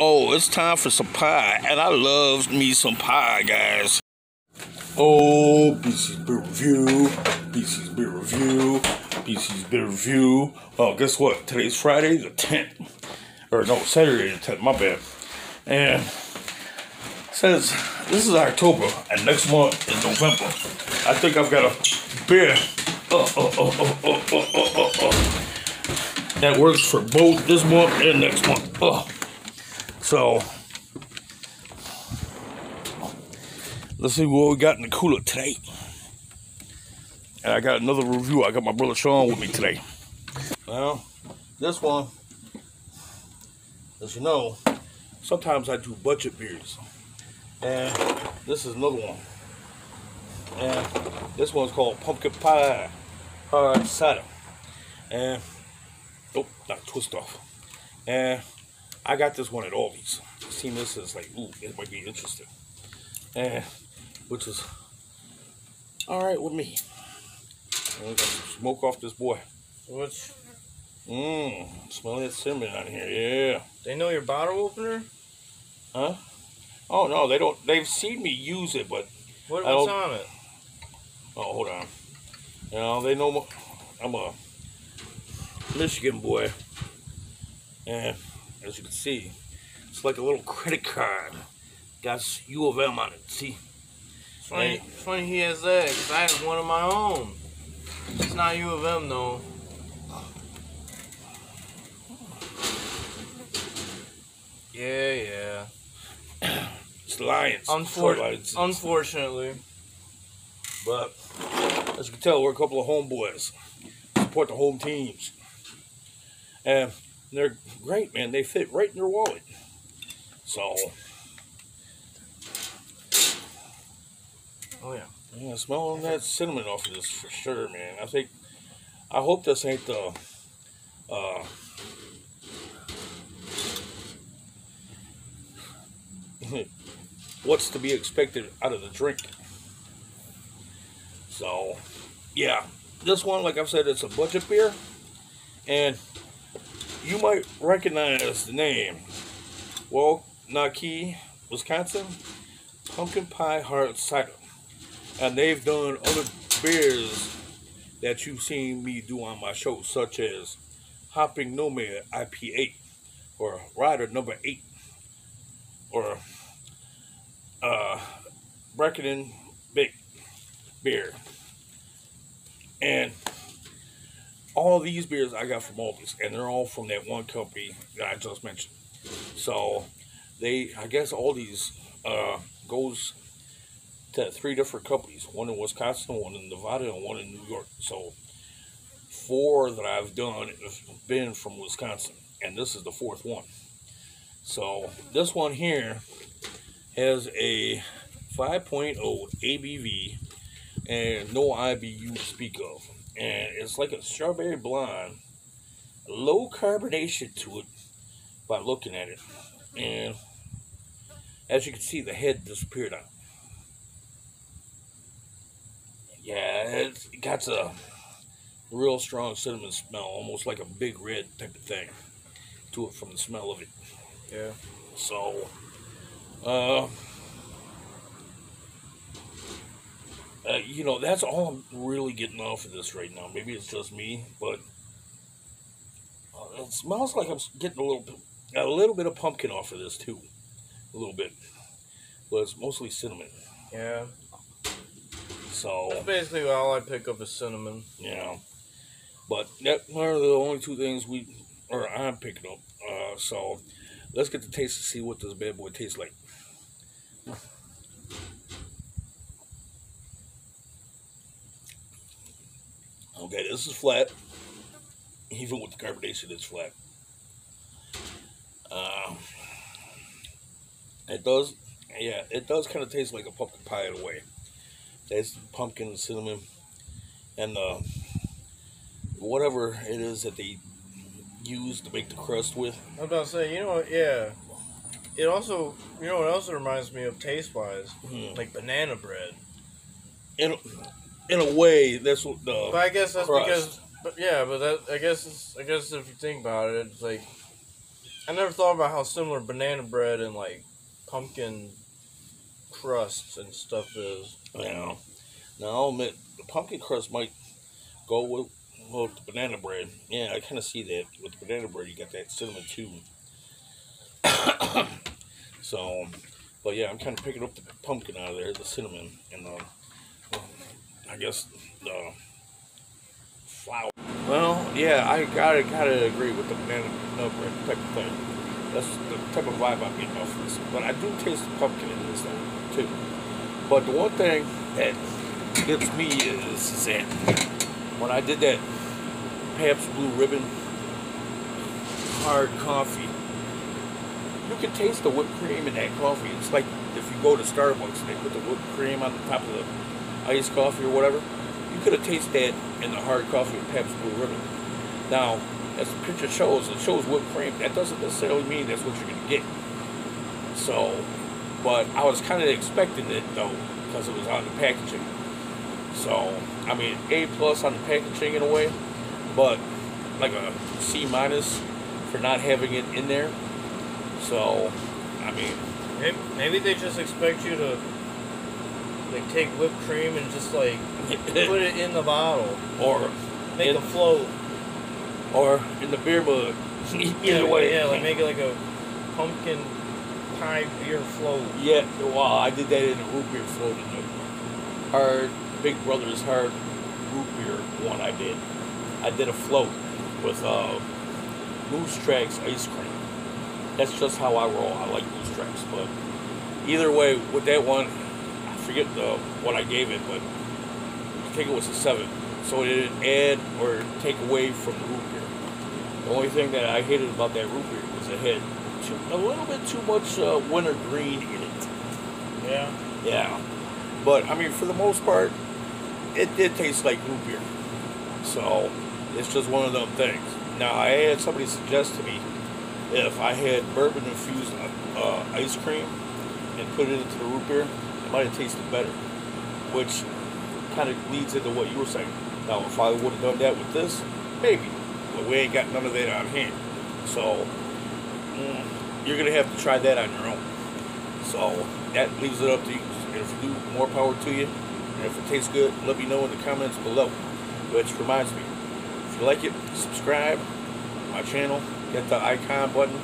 Oh, it's time for some pie, and I love me some pie, guys. Oh, BC's Beer Review, BC's Beer Review, BC's Beer Review. Oh, guess what? Today's Friday the 10th. Or no, Saturday the 10th, my bad. And says this is October, and next month is November. I think I've got a beer. Oh, oh, oh, oh, oh, oh, oh, oh, oh. That works for both this month and next month. Oh. So, let's see what we got in the cooler today. And I got another review. I got my brother Sean with me today. Well, this one, as you know, sometimes I do budget beers. And this is another one. And this one's called Pumpkin Pie Hard Cider. And, oh, not twist off. And I got this one at Aldi's. Seen this as like, ooh, it might be interesting. And, which is all right with me. And we got some smoke off this boy. Which Mmm, smelling that cinnamon on here, yeah. they know your bottle opener? Huh? Oh no, they don't. They've seen me use it, but What, what's on it? oh, hold on. You know, they know I'm a Michigan boy, and as you can see, it's like a little credit card. Got U of M on it. See? It's funny, it's funny he has that because I have one of my own. It's not U of M though. Yeah, yeah. It's Lions. Unfor- Lions. unfortunately. But as you can tell, we're a couple of homeboys. Support the home teams. And they're great, man. They fit right in your wallet. So, Oh yeah. yeah, smelling that cinnamon off of this for sure, man. I think, I hope this ain't the, uh, what's to be expected out of the drink. So, yeah, this one, like I've said, it's a budget beer, and you might recognize the name. Naki, Wisconsin, Pumpkin Pie Hard Cider, and they've done other beers that you've seen me do on my show, such as Hopping Nomad IPA, or Rider Number Eight, or uh, Big beer. And all these beers I got from Aldi's, and they're all from that one company that I just mentioned. So they, I guess, Aldi's uh, goes to three different companies: one in Wisconsin, one in Nevada, and one in New York. So four that I've done have been from Wisconsin, and this is the fourth one. So this one here has a 5.0 ABV and no IBU to speak of. And it's like a strawberry blonde, low carbonation to it by looking at it. And as you can see, the head disappeared out. Yeah, it's it got a real strong cinnamon smell, almost like a big red type of thing to it from the smell of it. Yeah. So, uh, uh, you know, that's all I'm really getting off of this right now. Maybe it's just me, but uh, it smells like I'm getting a little, a little bit of pumpkin off of this too, a little bit, but it's mostly cinnamon. Yeah. So, That's basically all I pick up is cinnamon. you know, but that are the only two things we, or I'm picking up. Uh, so, let's get the taste to see what this bad boy tastes like. Okay, this is flat. Even with the carbonation, it's flat. Uh, it does, yeah, it does kind of taste like a pumpkin pie in a way. There's pumpkin, cinnamon, and uh, whatever it is that they use to make the crust with. I'm about to say, you know what? Yeah. It also, you know what else it reminds me of taste wise? Hmm. Like banana bread. In in a way, that's what the. But I guess that's crust. because, but yeah, but that I guess it's, I guess if you think about it, it's like I never thought about how similar banana bread and like pumpkin crusts and stuff is. Know. Now I'll admit the pumpkin crust might go with, with the banana bread. Yeah, I kind of see that with the banana bread. You got that cinnamon too. so, but yeah, I'm kind of picking up the pumpkin out of there, the cinnamon, and the, I guess the flour. Well, yeah, I gotta gotta agree with the banana nut bread type of thing. That's the type of vibe I'm getting off this. But I do taste the pumpkin in this thing too. But the one thing that gets me is, is that when I did that Pabst Blue Ribbon hard coffee, you can taste the whipped cream in that coffee. It's like if you go to Starbucks and they put the whipped cream on the top of the iced coffee or whatever. You could have tasted that in the hard coffee with Pabst Blue Ribbon. Now, as the picture shows, it shows whipped cream. That doesn't necessarily mean that's what you're going to get. So, but I was kind of expecting it though because it was on the packaging. So, I mean, A plus on the packaging in a way, but like a C minus for not having it in there. So, I mean, Maybe, maybe they just expect you to like take whipped cream and just like put it in the bottle, or make in, a float. or in the beer mug. Either yeah, way, yeah, like make it like a pumpkin pie beer float. Yeah, well, I did that in a root beer float in hard Big Brother's hard root beer one. I did. I did a float with uh, Moose Tracks ice cream. That's just how I roll. I like Moose Tracks, but either way, with that one, forget the what I gave it, but I think it was a seven. So it didn't add or take away from the root beer. The only thing that I hated about that root beer was it had too, a little bit too much uh, winter green in it. Yeah. Yeah. But I mean, for the most part, it did taste like root beer. So it's just one of them things. Now I had somebody suggest to me if I had bourbon infused uh, ice cream and put it into the root beer, might have tasted better. Which kind of leads into what you were saying. Now, if I would have done that with this, maybe. But we ain't got none of that on hand. So mm, you're gonna have to try that on your own. So that leaves it up to you. If you do, more power to you. And if it tastes good, let me know in the comments below. Which reminds me, if you like it, subscribe my channel. Hit the icon button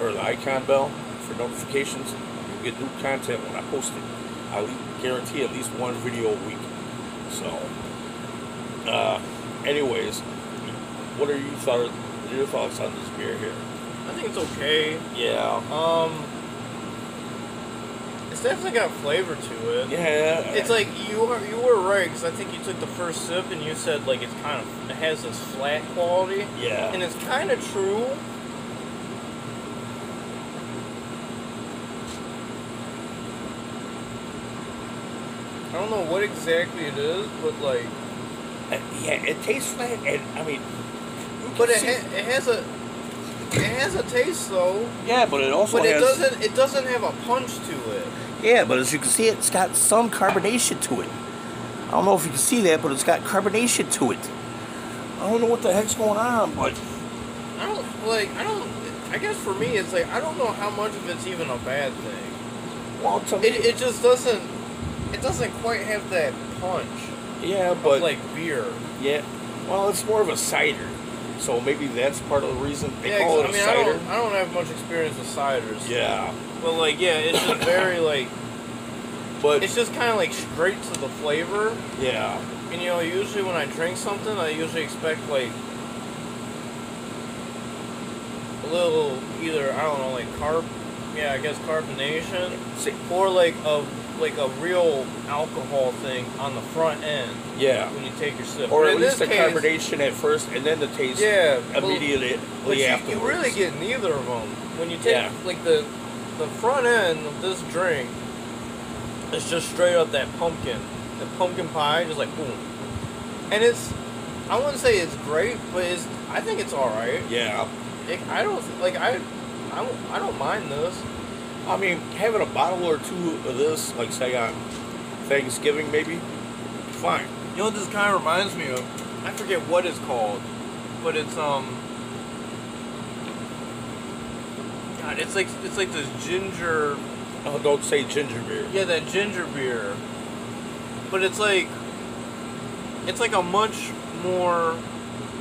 or the icon bell for notifications. Get new content when I post it. I guarantee at least one video a week. So, uh, anyways, what are you thought? Your thoughts on this beer here? I think it's okay. Yeah. Um, it's definitely got flavor to it. Yeah. It's like you were you were right because I think you took the first sip and you said like it's kind of it has this flat quality yeah. and it's kind of true. I don't know what exactly it is, but like, Uh, yeah, it tastes flat, and I mean, but it ha- it has a it has a taste though, yeah, but it also but it has doesn't it doesn't have a punch to it. yeah, but as you can see, it's got some carbonation to it. I don't know if you can see that, but it's got carbonation to it. I don't know what the heck's going on, but I don't like. I don't. I guess for me, it's like I don't know how much of it's even a bad thing. well, to me, It, it just doesn't. It doesn't quite have that punch yeah, but like beer. yeah, well, it's more of a cider, so maybe that's part of the reason they yeah, call it I mean, a I cider. don't. I don't have much experience with ciders. Yeah, But like, yeah, it's just very like. but It's just kind of like straight to the flavor. yeah, And you know, usually when I drink something, I usually expect like a little either I don't know like carb, yeah, I guess carbonation, see, or like a like a real alcohol thing on the front end yeah, when you take your sip. or at least the case, carbonation at first, and then the taste Yeah, immediately But you, you really get neither of them when you take Yeah. like the the front end of this drink. It's just straight up that pumpkin, the pumpkin pie, just like boom, and it's. I wouldn't say it's great, but it's. I think it's all right. yeah. It, I don't like I. I I don't mind this. I mean, having a bottle or two of this, like say on Thanksgiving, maybe, fine. You know what this kind of reminds me of? I forget what it's called, but it's um. God, it's like it's like this ginger. Oh, don't say ginger beer. Yeah, that ginger beer. But it's like it's like a much more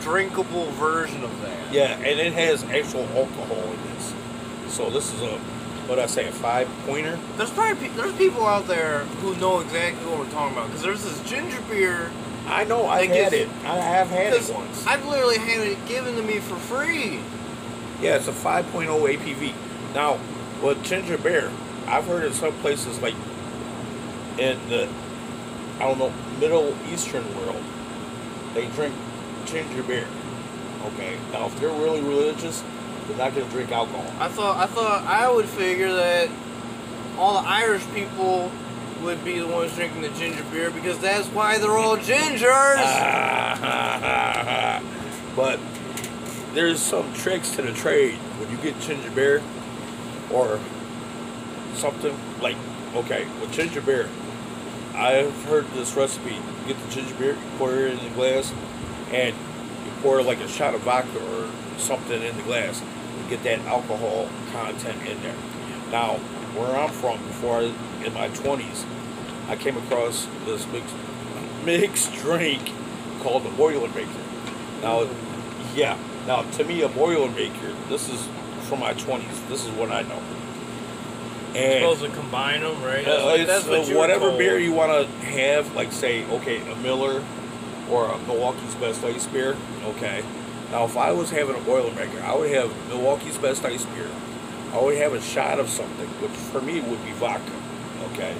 drinkable version of that. Yeah, and it has actual alcohol in this. So this is a what I say a five pointer. There's probably pe- there's people out there who know exactly what we're talking about because there's this ginger beer. I know I've had it. I have had it once. I've literally had it given to me for free. Yeah, it's a 5.0 ABV. Now, with ginger beer, I've heard in some places like in the I don't know Middle Eastern world, they drink ginger beer. Okay, now if they're really religious, they're not gonna drink alcohol. I thought I thought I would figure that all the Irish people would be the ones drinking the ginger beer because that's why they're all gingers. but there's some tricks to the trade when you get ginger beer or something like okay with ginger beer i've heard this recipe you get the ginger beer pour it in the glass and pour like a shot of vodka or something in the glass to get that alcohol content in there. Now where i'm from before I, in my 20s i came across this mixed, mixed drink called the boilermaker. Now yeah now to me a boilermaker this is from my 20s this is what i know. And supposed to combine them, right? uh, what- it's, what uh, whatever beer you want to have, like say, okay, a Miller or a Milwaukee's Best Ice beer. Okay. Now, if I was having a Boilermaker, I would have Milwaukee's Best Ice beer. I would have a shot of something, which for me would be vodka. Okay.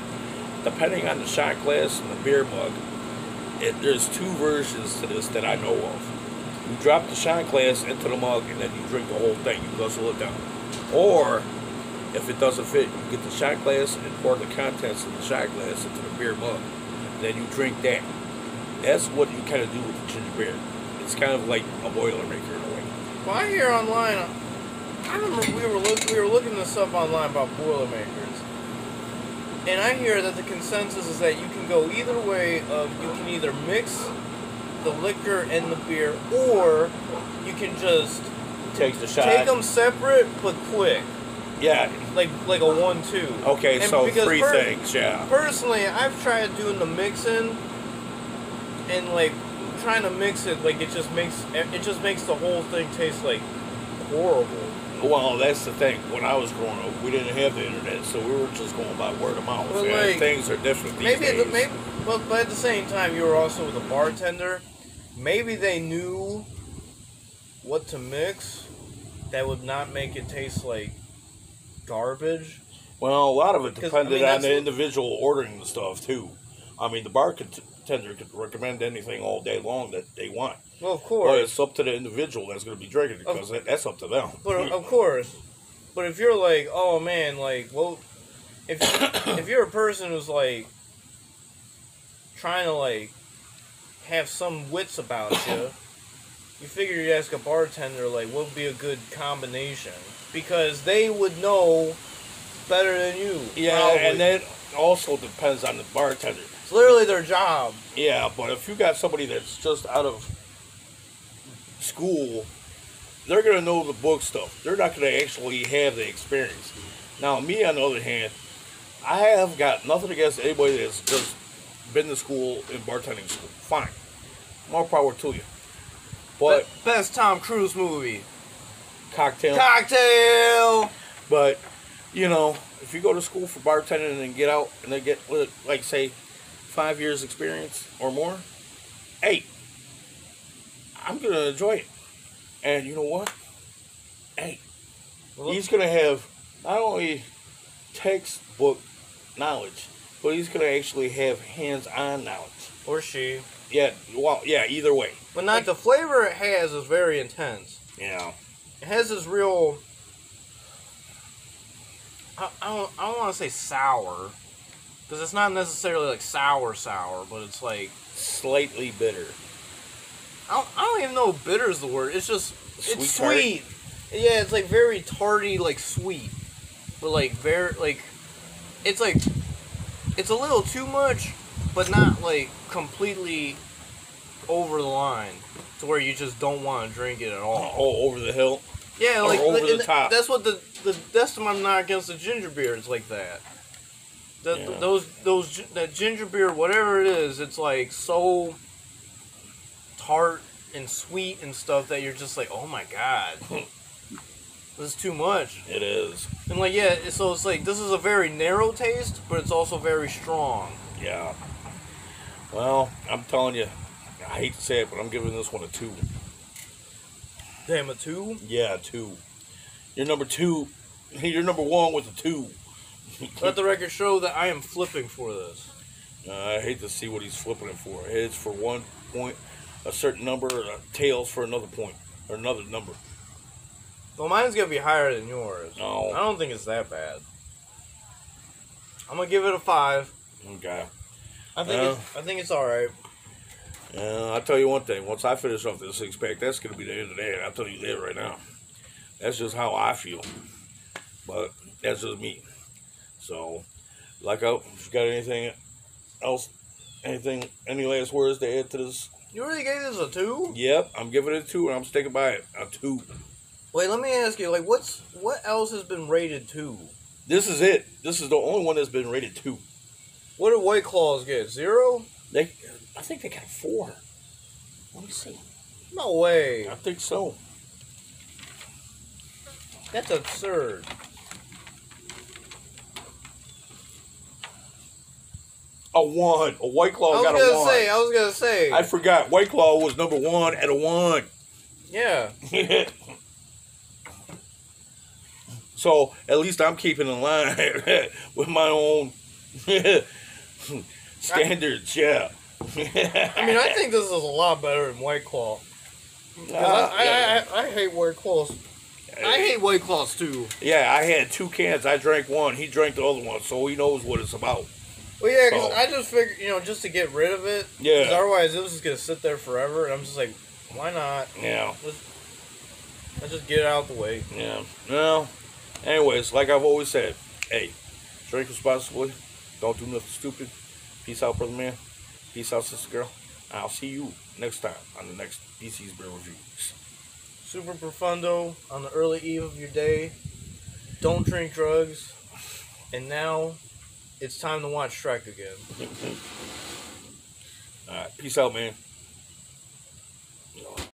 Depending on the shot glass and the beer mug, it, there's two versions to this that I know of. You drop the shot glass into the mug and then you drink the whole thing. You guzzle it down. Or if it doesn't fit, you get the shot glass and pour the contents of the shot glass into the beer mug. Then you drink that. That's what you kind of do with the ginger beer. It's kind of like a Boilermaker in a way. Well, I hear online. I remember we were look, we were looking this up online about Boilermakers, and I hear that the consensus is that you can go either way. Of you can either mix the liquor and the beer, or you can just Take the shot. take them separate but quick, Yeah. like like a one-two. Okay, And so three per- things. Yeah. Personally, I've tried doing the mixing, and like trying to mix it, like it just makes it just makes the whole thing taste like horrible. Well, that's the thing. When I was growing up, we didn't have the internet, so we were just going by word of mouth. Well, and like, things are different these maybe, days. maybe, well, but at the same time, you were also with a bartender. Maybe they knew what to mix that would not make it taste like garbage. Well, a lot of it Because, I depended mean, on the individual ordering the stuff too. I mean, the bartender could recommend anything all day long that they want, Well, of but course, it's up to the individual that's going to be drinking it because that that's up to them. but of course, but if you're like, oh man, like, well, if if you're a person who's like trying to like have some wits about you, you figure you ask a bartender like what would be a good combination because they would know better than you. yeah, probably. and that also depends on the bartender. It's literally their job. Yeah, but if you got somebody that's just out of school, they're gonna know the book stuff. They're not gonna actually have the experience. Now, me on the other hand, I have got nothing against anybody that's just been to school in bartending school. Fine, more power to you. But Be- best Tom Cruise movie, cocktail. Cocktail. But you know, if you go to school for bartending and get out and they get like say five years experience or more, hey, I'm gonna enjoy it. And you know what? Hey, Well, he's gonna have not only textbook knowledge, but he's gonna actually have hands-on knowledge. or she, Yeah, well, yeah, either way. but not the flavor it has is very intense. Yeah. It has this real. I, I don't, I don't want to say sour, because it's not necessarily like sour sour, but it's like Slightly bitter. I don't, I don't even know if bitter is the word. It's just it's Sweet tart? sweet. Yeah, it's like very tarty, like sweet, but like very like it's like it's a little too much, but not like completely over the line to where you just don't want to drink it at all. Oh, over the hill. Yeah, like over the and top. That's what the the that's why I'm not against the ginger beer. It's like that. That Yeah. those those that ginger beer, whatever it is, it's like so tart and sweet and stuff that you're just like, oh my god, this is too much. It is. And like yeah, so it's like this is a very narrow taste, but it's also very strong. Yeah. Well, I'm telling you, I hate to say it, but I'm giving this one a two. Damn, a two. Yeah, a two. You're number two. You're number one with a two. Let the record show that I am flipping for this. Uh, I hate to see what he's flipping it for. Heads for one point, a certain number, uh, tails for another point, or another number. Well, mine's gonna be higher than yours. No. I don't think it's that bad. I'm gonna give it a five. Okay. I think Yeah. it's, I think it's all right. Uh, I'll tell you one thing. Once I finish off this six pack, that's going to be the end of the that. I'll tell you that right now. That's just how I feel. But that's just me. So, like, I, if you got anything else, anything, any last words to add to this? You really gave this a two? Yep, I'm giving it a two, and I'm sticking by it. A two. Wait, let me ask you. Like, what's what else has been rated two? This is it. This is the only one that's been rated two. What did White Claws get? Zero? They, I think they got four. Let me see. No way. I think so. That's absurd. A one. A White Claw got a one. I was gonna say. I was gonna say. I forgot. White Claw was number one at a one. yeah. so at least I'm keeping in line with my own standards. Yeah. I mean, I think this is a lot better than White Claw. Ah, I, I, I, I hate White Claws. I hate White Claws too. Yeah, I had two cans. I drank one. He drank the other one, so he knows what it's about. Well, yeah, because Oh. I just figured, you know, just to get rid of it. Yeah. Cause otherwise, it was just gonna sit there forever, and I'm just like, why not? Yeah. Let's just get it out the way. Yeah. Well, anyways, like I've always said, hey, drink responsibly. Don't do nothing stupid. Peace out, brother man. Peace out, sister girl. I'll see you next time on the next BC's Beer Reviews. Super profundo on the early eve of your day. Don't drink drugs. And now, it's time to watch Shrek again. All right. Peace out, man.